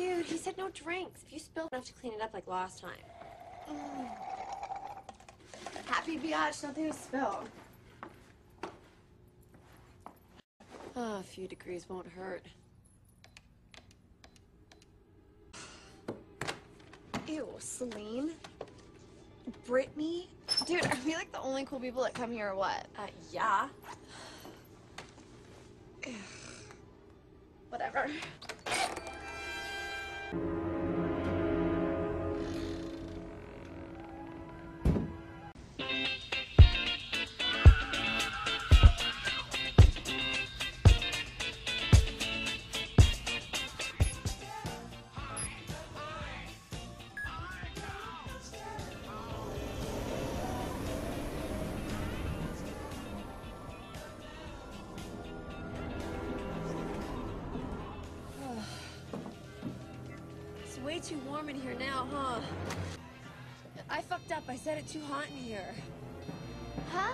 Dude, he said no drinks. If you spill enough to clean it up like last time. Happy biatch, nothing to spill. Oh, a few degrees won't hurt. Ew, Celine? Britney? Dude, are we like the only cool people that come here or what? Uh, yeah. Whatever. Way too warm in here now, huh? I fucked up. I said it too hot in here. Huh?